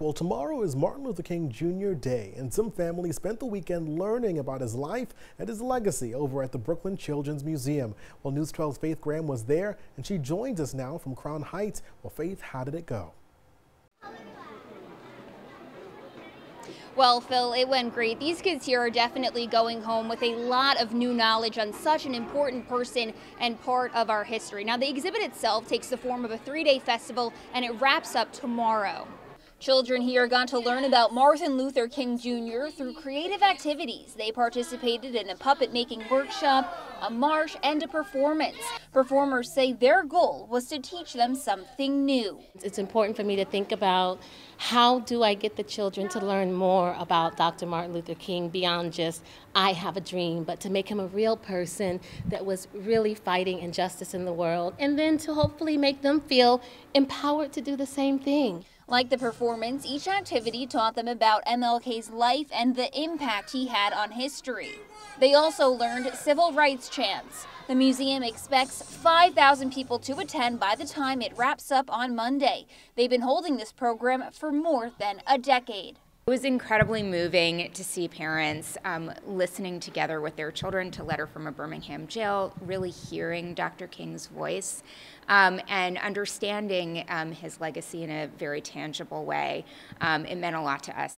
Well, tomorrow is Martin Luther King Jr. Day, and some families spent the weekend learning about his life and his legacy over at the Brooklyn Children's Museum. Well, News 12's Faith Graham was there, and she joins us now from Crown Heights. Well, Faith, how did it go? Well, Phil, it went great. These kids here are definitely going home with a lot of new knowledge on such an important person and part of our history. Now, the exhibit itself takes the form of a three-day festival, and it wraps up tomorrow. Children here got to learn about Martin Luther King Jr. through creative activities. They participated in a puppet making workshop, a march, and a performance. Performers say their goal was to teach them something new. It's important for me to think about how do I get the children to learn more about Dr. Martin Luther King beyond just I have a dream, but to make him a real person that was really fighting injustice in the world, and then to hopefully make them feel empowered to do the same thing. Like the performance, each activity taught them about MLK's life and the impact he had on history. They also learned civil rights chants. The museum expects 5,000 people to attend by the time it wraps up on Monday. They've been holding this program for more than a decade. It was incredibly moving to see parents um, listening together with their children to Letter from a Birmingham Jail, really hearing Dr. King's voice um, and understanding um, his legacy in a very tangible way. Um, it meant a lot to us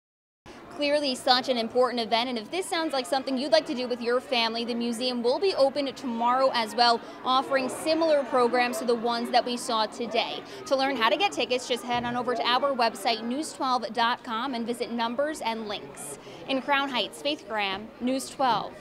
clearly such an important event. And if this sounds like something you'd like to do with your family, the museum will be open tomorrow as well, offering similar programs to the ones that we saw today. To learn how to get tickets, just head on over to our website, news12.com, and visit numbers and links. In Crown Heights, Faith Graham, News 12.